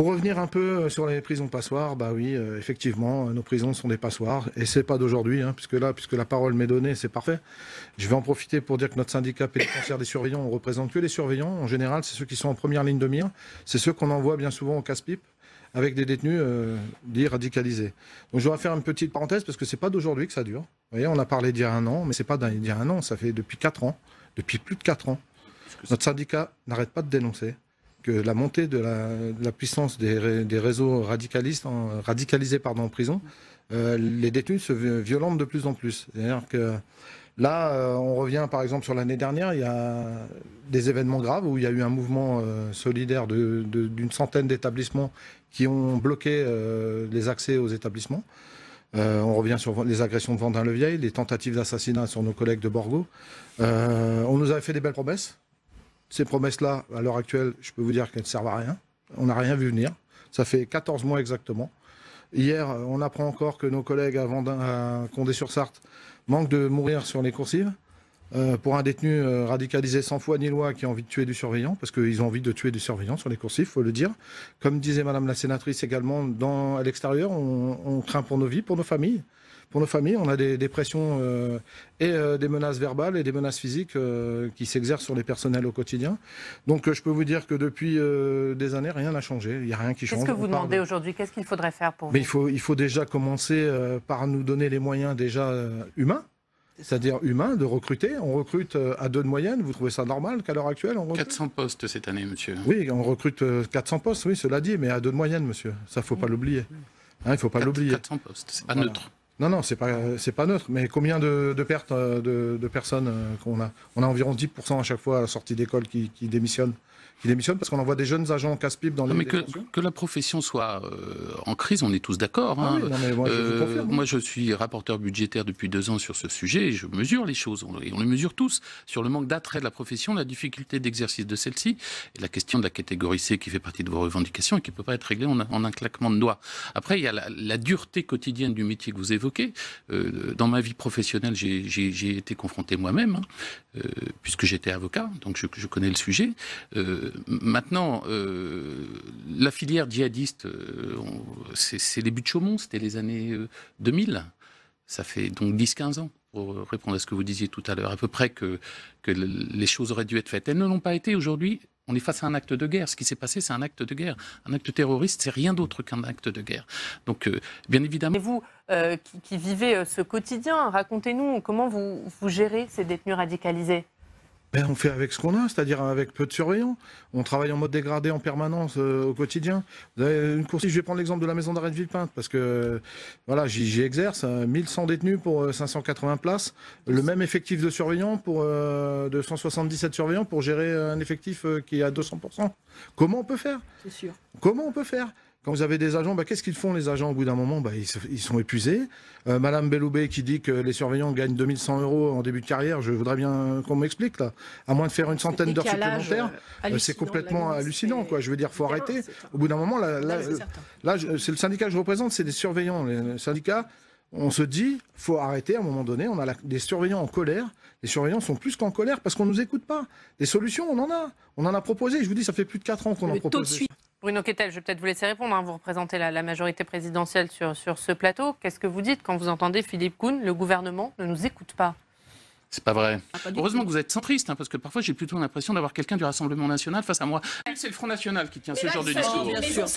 Pour revenir un peu sur les prisons passoires, bah oui, euh, effectivement, nos prisons sont des passoires, et c'est pas d'aujourd'hui, hein, puisque là, puisque la parole m'est donnée, c'est parfait. Je vais en profiter pour dire que notre syndicat pénitentiaire des surveillants, on représente que les surveillants. En général, c'est ceux qui sont en première ligne de mire, c'est ceux qu'on envoie bien souvent au casse-pipe avec des détenus euh, dits radicalisés. Donc je vais faire une petite parenthèse parce que c'est pas d'aujourd'hui que ça dure. Vous voyez, on a parlé d'il y a un an, mais c'est pas d'il y a un an, ça fait depuis quatre ans, depuis plus de quatre ans. Notre syndicat n'arrête pas de dénoncer que la montée de la, puissance des, réseaux radicalistes, radicalisés pardon, en prison, euh, les détenus se violentent de plus en plus. C'est-à-dire que là, euh, on revient par exemple sur l'année dernière, il y a des événements graves où il y a eu un mouvement euh, solidaire d'une centaine d'établissements qui ont bloqué les accès aux établissements. on revient sur les agressions de Vendin-le-Vieil, les tentatives d'assassinat sur nos collègues de Borgo. on nous avait fait des belles promesses. Ces promesses-là, à l'heure actuelle, je peux vous dire qu'elles ne servent à rien. On n'a rien vu venir. Ça fait 14 mois exactement. Hier, on apprend encore que nos collègues à, à Condé-sur-Sarthe manquent de mourir sur les coursives. Euh, pour un détenu euh, radicalisé sans foi ni loi qui a envie de tuer du surveillant, parce qu'ils ont envie de tuer du surveillant sur les coursives, il faut le dire. Comme disait Madame la sénatrice également, à l'extérieur, on craint pour nos vies, pour nos familles pour nos familles. On a des, pressions euh, et euh, des menaces verbales et des menaces physiques euh, qui s'exercent sur les personnels au quotidien. Donc je peux vous dire que depuis des années, rien n'a changé. Il n'y a rien qui change. Qu'est-ce que vous demandez aujourd'hui? Qu'est-ce qu'il faudrait faire pour Mais vous? il faut, il faut déjà commencer par nous donner les moyens déjà humains c'est-à-dire humains, de recruter. On recrute à deux de moyenne. Vous trouvez ça normal qu'à l'heure actuelle on recrute? 400 postes cette année, monsieur. Oui, on recrute 400 postes, oui, cela dit, mais à deux de moyenne, monsieur. Ça, faut pas l'oublier. Hein, il ne faut pas l'oublier. 400 postes, c'est pas neutre. Non, non, c'est pas, c'est pas neutre. Mais combien de, pertes euh, de, personnes euh, qu'on a? On a environ 10% à chaque fois à la sortie d'école qui démissionnent qui démissionne parce qu'on envoie des jeunes agents casse-pipe dans les. mais que, que, la profession soit euh, en crise, on est tous d'accord. Ah hein. moi, je euh, moi, je suis rapporteur budgétaire depuis deux ans sur ce sujet et je mesure les choses. On, et on les mesure tous sur le manque d'attrait de la profession, la difficulté d'exercice de celle-ci et la question de la catégorie C qui fait partie de vos revendications et qui ne peut pas être réglée en, un claquement de doigts. Après, il y a la, dureté quotidienne du métier que vous évoquez. Euh, dans ma vie professionnelle, j'ai été confronté moi-même, hein, puisque j'étais avocat, donc je, je, connais le sujet maintenant, euh, la filière djihadiste, euh, c'est buts de Chaumont, c'était les années 2000. Euh, Ça fait donc 10-15 ans, pour répondre à ce que vous disiez tout à l'heure, à peu près que, les choses auraient dû être faites. Elles ne l'ont pas été aujourd'hui. On est face à un acte de guerre. Ce qui s'est passé, c'est un acte de guerre. Un acte terroriste, c'est rien d'autre qu'un acte de guerre. Donc, bien évidemment. Et vous, qui, vivez ce quotidien, racontez-nous comment vous gérez ces détenus radicalisés ben, on fait avec ce qu'on a, c'est-à-dire avec peu de surveillants. On travaille en mode dégradé en permanence euh, au quotidien. Vous avez une course, je vais prendre l'exemple de la maison d'arrêt de Villepinte, parce que voilà, j'y exerce. 1100 euh, détenus pour 580 euh, places. Le même effectif de surveillants pour de 177 surveillants pour gérer un effectif qui est à 200%. Comment on peut faire? C'est sûr. Comment on peut faire? Quand vous avez des agents, bah, qu'est-ce qu'ils font les agents au bout d'un moment bah, ils, sont épuisés. Euh, Madame Belloubet qui dit que les surveillants gagnent 2100 euros en début de carrière, je voudrais bien qu'on m'explique là. À moins de faire une centaine d'heures supplémentaires, euh, c'est complètement hallucinant. Quoi. Je veux dire, faut arrêter. Au bout d'un moment, là, là, c'est le syndicat que je représente, c'est des surveillants. Les syndicats, on se dit, faut arrêter à un moment donné. On a des surveillants en colère. Les surveillants sont plus qu'en colère parce qu'on nous écoute pas. Des solutions, on en a. On en a proposé. Je vous dis, ça fait plus de 4 ans qu'on en propose. Bruno Kettel, je vais peut-être vous laisser répondre. Hein. Vous représentez la, majorité présidentielle sur, sur ce plateau. Qu'est-ce que vous dites quand vous entendez Philippe Kuhn Le gouvernement ne nous écoute pas? C'est pas vrai. Ah, Heureusement que vous êtes centriste, hein, parce que parfois j'ai plutôt l'impression d'avoir quelqu'un du Rassemblement national face à moi. C'est le Front national qui tient ce genre de discours.